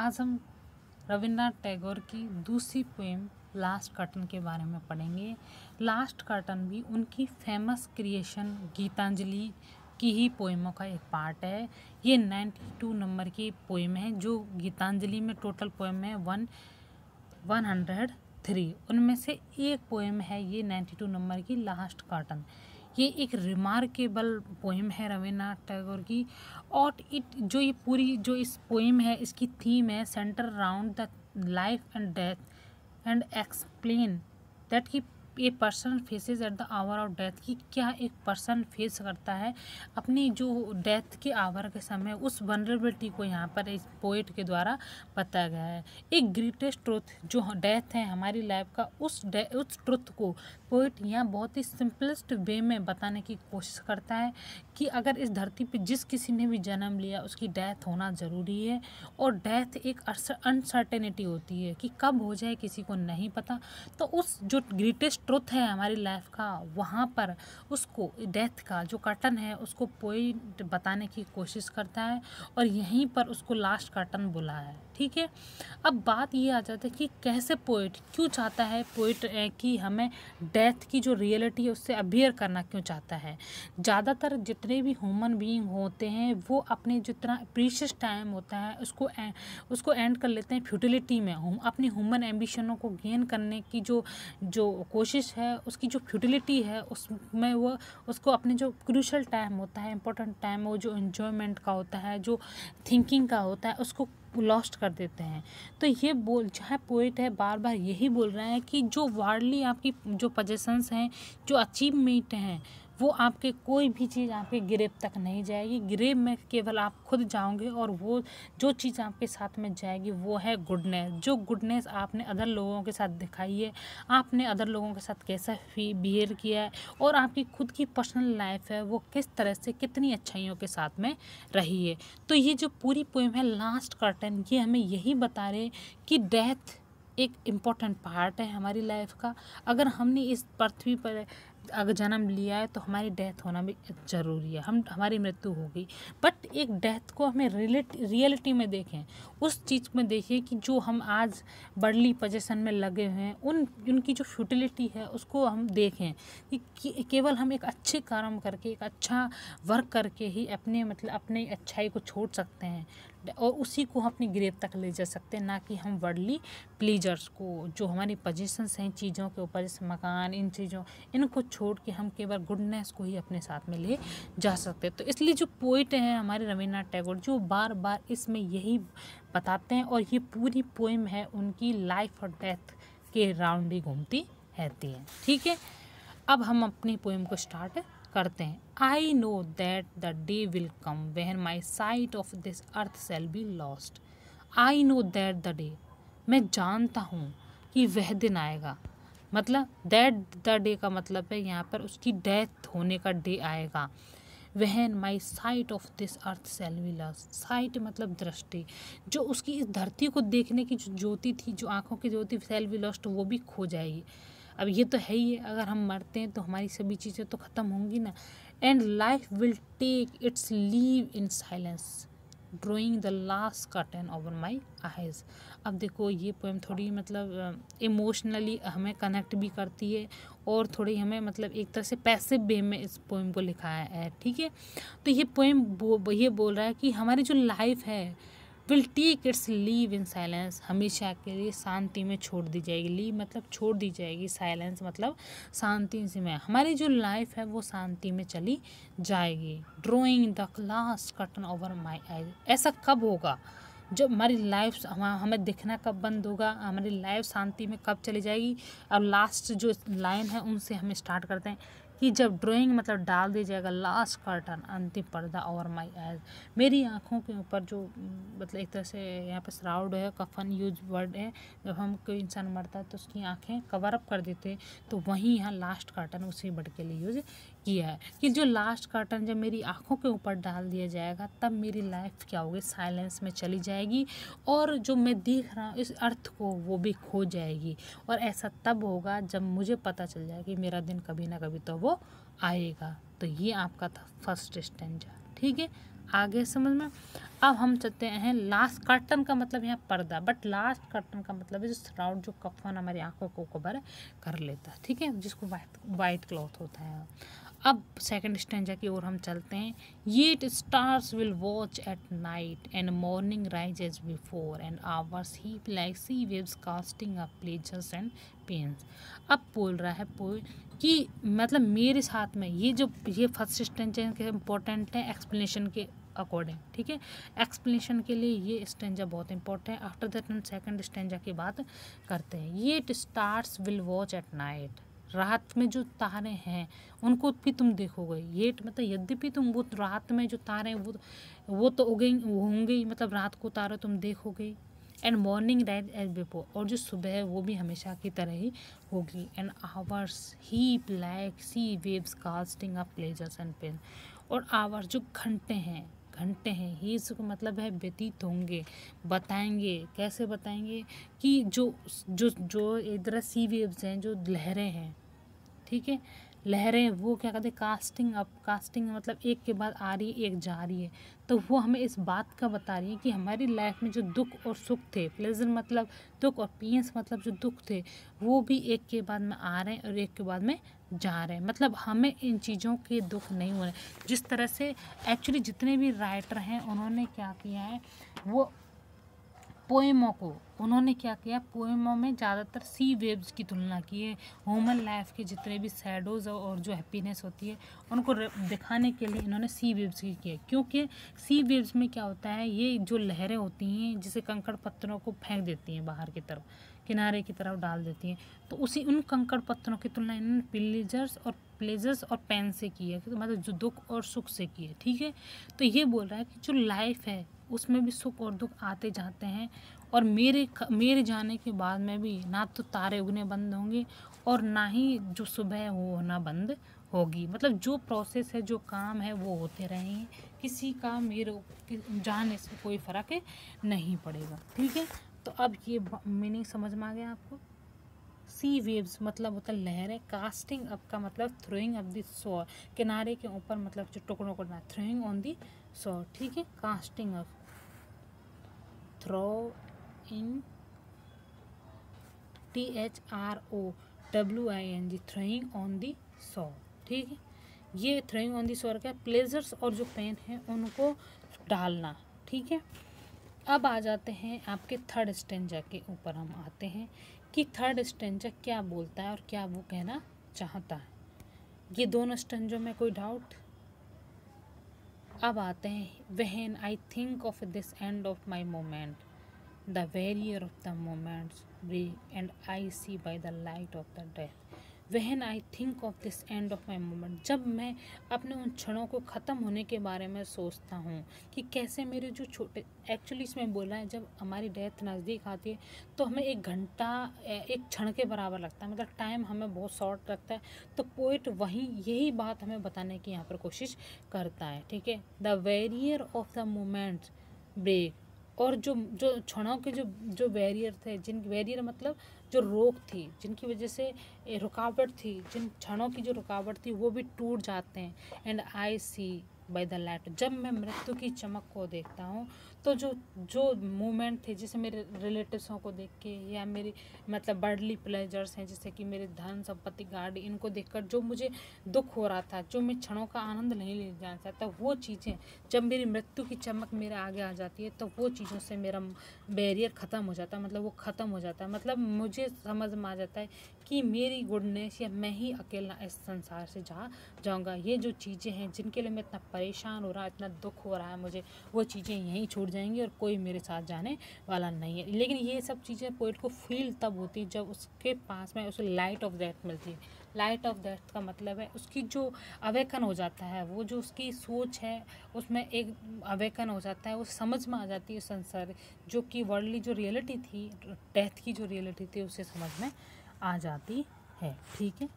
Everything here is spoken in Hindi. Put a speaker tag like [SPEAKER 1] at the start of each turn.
[SPEAKER 1] आज हम रविन्द्रनाथ टैगोर की दूसरी पोएम लास्ट कर्टन के बारे में पढ़ेंगे। लास्ट कर्टन भी उनकी फ़ेमस क्रिएशन गीतांजलि की ही पोएमों का एक पार्ट है। ये 92 नंबर की पोएम है, जो गीतांजलि में टोटल पोएम है वन वन हंड्रेड थ्री उनमें से एक पोएम है ये 92 नंबर की लास्ट कर्टन ये एक रिमार्केबल पोएम है रविन्द्रनाथ टैगोर की और इट जो ये पूरी, जो इस पोएम है, इसकी थीम है centre round the life and death and explain that की a person faces at the hour of death कि क्या एक पर्सन फेस करता है? अपनी जो डेथ के आवर के समय, उस वनरेबिलिटी को यहाँ पर इस पोइट के द्वारा बताया गया है। एक ग्रेटेस्ट ट्रुथ जो डेथ है हमारी लाइफ का, उस उस ट्रुथ को पोइट यहाँ बहुत ही सिंपलेस्ट वे में बताने की कोशिश करता है कि अगर इस धरती पर जिस किसी ने भी जन्म लिया, उसकी डेथ होना ज़रूरी है और डेथ एक अनसर्टेनिटी होती है कि कब हो जाए किसी को नहीं पता। तो उस जो ग्रेटेस्ट ट्रुथ है हमारी लाइफ का, वहाँ पर उसको, डेथ का, जो कर्टन है, उसको पॉइंट बताने की कोशिश करता है और यहीं पर उसको लास्ट कर्टन बोला है। ठीक है? अब बात ये आ जाती है कि कैसे पोइट क्यों चाहता है? पोइट कि हमें डेथ की जो रियलिटी है उससे अबियर करना क्यों चाहता है? ज़्यादातर जितने भी ह्यूमन बीइंग होते हैं वो अपने जितना प्रीशियस टाइम होता है उसको ए, उसको एंड कर लेते हैं फ्यूटिलिटी में। हम अपनी ह्यूमन एम्बिशनों को गेन करने की जो जो कोशिश है उसकी जो फ्यूटिलिटी है उसमें वो उसको अपने जो क्रूशल टाइम होता है इंपॉर्टेंट टाइम वो जो इन्जॉयमेंट का होता है जो थिंकिंग का होता है उसको लॉस्ट कर देते हैं। तो ये बोल, चाहे पोइट है बार बार यही बोल रहे हैं कि जो वार्डली आपकी जो पजेशंस हैं, जो अचीवमेंट हैं वो आपके कोई भी चीज़ आपके गिरेब तक नहीं जाएगी। गिरेब में केवल आप खुद जाओगे और वो जो चीज़ आपके साथ में जाएगी, वो है गुडनेस जो गुडनेस आपने अदर लोगों के साथ दिखाई है, आपने अदर लोगों के साथ कैसा बिहेव किया है और आपकी खुद की पर्सनल लाइफ है, वो किस तरह से कितनी अच्छाइयों के साथ में रही है। तो ये जो पूरी पोइम है लास्ट कर्टन ये हमें यही बता रहे कि डेथ एक इंपॉर्टेंट पार्ट है हमारी लाइफ का। अगर हमने इस पृथ्वी पर अगर जन्म लिया है तो हमारी डेथ होना भी ज़रूरी है। हम, हमारी मृत्यु होगी बट एक डेथ को हमें रिलेट रियलिटी में देखें। उस चीज़ में देखिए कि जो हम आज बर्ली पोजिशन में लगे हुए हैं, उन, उनकी जो फ्यूटिलिटी है, उसको हम देखें कि केवल हम एक अच्छे काम करके, एक अच्छा वर्क करके ही अपने मतलब अपने अच्छाई को छोड़ सकते हैं। और उसी को हम अपनी ग्रेव तक ले जा सकते हैं, ना कि हम वर्डली प्लीजर्स को, जो हमारी पोजिशंस हैं, चीज़ों के ऊपर, जैसे मकान, इन चीज़ों, इनको छोड़ के हम केवल गुडनेस को ही अपने साथ में ले जा सकते तो इसलिए जो पोइट हैं हमारे रविन्द्रनाथ टैगोर, जो बार बार इसमें यही बताते हैं और ये पूरी पोइम है, उनकी लाइफ और डेथ के राउंड ही घूमती रहती है। ठीक है? अब हम अपनी पोइम को स्टार्ट करते हैं। I know that the day will come when my sight of this earth shall be lost I know that the day मैं जानता हूँ कि वह दिन आएगा। मतलब दैट द डे का मतलब है, यहाँ पर उसकी डेथ होने का डे आएगा। When my sight of this earth shall be lost sight मतलब दृष्टि। जो उसकी इस धरती को देखने की जो ज्योति थी, जो आँखों की ज्योति सेल बी लॉस्ट वो भी खो जाएगी। अब ये तो है ही है, अगर हम मरते हैं तो हमारी सभी चीज़ें तो ख़त्म होंगी ना। And life will take its leave in silence drawing the last curtain over my eyes अब देखो, ये पोएम थोड़ी मतलब इमोशनली हमें कनेक्ट भी करती है और थोड़ी हमें मतलब एक तरह से पैसिव वे में इस पोएम को लिखाया है, ठीक है? तो ये पोएम ये बोल रहा है कि हमारी जो लाइफ है will take its leave in silence हमेशा के लिए शांति में छोड़ दी जाएगी। लीव मतलब छोड़ दी जाएगी। साइलेंस मतलब शांति से में। हमारी जो लाइफ है, वो शांति में चली जाएगी। Drawing the last curtain over my eyes ऐसा कब होगा? जब हमारी लाइफ हमें दिखना कब बंद होगा? हमारी लाइफ शांति में कब चली जाएगी? अब लास्ट जो लाइन है, उनसे हम स्टार्ट करते हैं। कि जब ड्राइंग मतलब डाल दी जाएगा लास्ट कर्टन अंतिम पर्दा और माई एज मेरी आँखों के ऊपर जो मतलब एक तरह से यहाँ पर श्राउड है, कफन यूज़ वर्ड है, जब हम कोई इंसान मरता है तो उसकी आँखें कवर अप कर देते तो वहीं यहाँ लास्ट कर्टन उसी वर्ड के लिए यूज़ किया है कि जो लास्ट कर्टन जब मेरी आँखों के ऊपर डाल दिया जाएगा, तब मेरी लाइफ क्या होगी? साइलेंस में चली जाएगी और जो मैं देख रहा हूँ, इस अर्थ को वो भी खो जाएगी। और ऐसा तब होगा जब मुझे पता चल जाए कि मेरा दिन कभी ना कभी तो वो आएगा। तो ये आपका था फ़र्स्ट स्टेंजा ठीक है? आगे समझ में? अब हम चलते हैं लास्ट कर्टन का मतलब यहाँ पर्दा बट लास्ट कर्टन का मतलब है जो सराउंड जो कफन हमारी आँखों को कवर कर लेता है, ठीक है? जिसको वाइट वाइट क्लॉथ होता है। अब सेकंड स्टेंजा की ओर हम चलते हैं। Yet stars will watch at night and morning rise as before and hours heave like sea waves casting up pleasures and pains अब बोल रहा है पोल कि मतलब मेरे साथ में ये जो ये फ़र्स्ट स्टेंजा के इम्पोर्टेंट है एक्सप्लेनेशन के अकॉर्डिंग ठीक है? एक्सप्लेनेशन के लिए ये स्टेंजा बहुत इंपॉर्टेंट है। आफ्टर दैट हम सेकंड स्टेंजा की बात करते हैं। ये stars will watch at night रात में जो तारे हैं, उनको भी तुम देखोगे। ये मतलब यद्यपि तुम वो रात में जो तारे हैं, वो वो तो उगे, होंगे ही मतलब रात को तारे तुम देखोगे। And morning rise as before और जो सुबह है, वो भी हमेशा की तरह ही होगी। And hours heave like sea waves casting of pleasures and pain और आवर्स जो घंटे हैं घंटे हैं ही इसको मतलब है व्यतीत होंगे। बताएँगे, कैसे बताएँगे कि जो जो जो इधर सी वेव्स हैं, जो लहरें हैं ठीक है? लहरें, वो क्या कहते हैं कास्टिंग अप कास्टिंग मतलब एक के बाद आ रही है, एक जा रही है। तो वो हमें इस बात का बता रही है कि हमारी लाइफ में जो दुख और सुख थे प्लेजर मतलब दुख और पीएस मतलब जो दुख थे, वो भी एक के बाद में आ रहे हैं और एक के बाद में जा रहे हैं। मतलब हमें इन चीज़ों के दुख नहीं हो रहे। जिस तरह से एक्चुअली जितने भी राइटर हैं, उन्होंने क्या किया है, वो पोएमों को। उन्होंने क्या किया? पोएमों में ज़्यादातर सी वेव्स की तुलना की है। ह्यूमन लाइफ के जितने भी सैडोज़ और जो हैप्पीनेस होती है, उनको दिखाने के लिए इन्होंने सी वेव्स की किया। क्योंकि सी वेव्स में क्या होता है, ये जो लहरें होती हैं, जिसे कंकड़ पत्थरों को फेंक देती हैं बाहर की तरफ़, किनारे की तरफ़ डाल देती हैं तो उसी, उन कंकड़ पत्थरों की तुलना इन्होंने प्लेजर्स और प्लेजर्स और पेन से की है मतलब जो दुख और सुख से की है, ठीक है? तो ये बोल रहा है कि जो लाइफ है उसमें भी सुख और दुख आते जाते हैं और मेरे मेरे जाने के बाद में भी ना तो तारे उगने बंद होंगे और ना ही जो सुबह है वो होना बंद होगी। मतलब जो प्रोसेस है, जो काम है वो होते रहेंगे किसी का मेरे जाने से कोई फ़र्क नहीं पड़ेगा। ठीक है? तो अब ये मीनिंग समझ में आ गया आपको? सी वेव्स मतलब होता है लहरें। कास्टिंग अप का मतलब थ्रोइंग अप दी सो किनारे के ऊपर मतलब जो टुकड़ों को थ्रोइंग ऑन दी सो ठीक है? Casting up throw in T H R O W I N G throwing on दी ठीक है? ये थ्रोइंग ऑन दी सो क्या प्लेजर्स और जो पेन है, उनको डालना, ठीक है? अब आ जाते हैं आपके थर्ड स्टेंजा के ऊपर हम आते हैं कि थर्ड स्टेंजा क्या बोलता है और क्या वो कहना चाहता है। ये दोनों स्टेंजों में कोई डाउट अब आते हैं when I think of this end of my moment the barrier of the moments break and I see by the light of the death when I think of this end of my moment जब मैं अपने उन क्षणों को ख़त्म होने के बारे में सोचता हूँ कि कैसे मेरे जो छोटे एक्चुअली इसमें बोला है, जब हमारी डेथ नज़दीक आती है तो हमें एक घंटा एक क्षण के बराबर लगता है। मतलब टाइम हमें बहुत शॉर्ट लगता है। तो पोइट वहीं यही बात हमें बताने की यहाँ पर कोशिश करता है, ठीक है? The barrier of the moments break और जो जो क्षणों के जो जो बैरियर थे, जिन बैरियर मतलब जो रोक थी, जिनकी वजह से रुकावट थी, जिन क्षणों की जो रुकावट थी, वो भी टूट जाते हैं। And I see by the light जब मैं मृत्यु की चमक को देखता हूँ तो जो जो मोमेंट थे, जैसे मेरे रिलेटिव्सों को देख के, या मेरी मतलब बर्डली प्लेजर्स हैं, जैसे कि मेरे धन संपत्ति, गाड़ी, इनको देखकर जो मुझे दुख हो रहा था, जो मैं क्षणों का आनंद नहीं ले जाना चाहता वो चीज़ें, जब मेरी मृत्यु की चमक मेरे आगे आ जाती है तो वो चीज़ों से मेरा बैरियर ख़त्म हो जाता है मतलब वो ख़त्म हो जाता है। मतलब मुझे समझ में आ जाता है कि मेरी गुडनेस या मैं ही अकेला इस संसार से जा, जाऊँगा। ये जो चीज़ें हैं, जिनके लिए मैं इतना परेशान हो रहा, इतना दुख हो रहा है मुझे, वो चीज़ें यहीं छूट जाएँगी और कोई मेरे साथ जाने वाला नहीं है। लेकिन ये सब चीज़ें पोइट को फील तब होती है जब उसके पास में उसे लाइट ऑफ़ डेथ मिलती। है लाइट ऑफ़ डेथ का मतलब है उसकी जो अवेकन हो जाता है, वो जो उसकी सोच है, उसमें एक अवेकन हो जाता है, वो समझ में आ जाती है संसार जो कि वर्ल्डली जो रियलिटी थी डेथ की जो रियलिटी थी, उसे समझ में आ जाती है। ठीक है?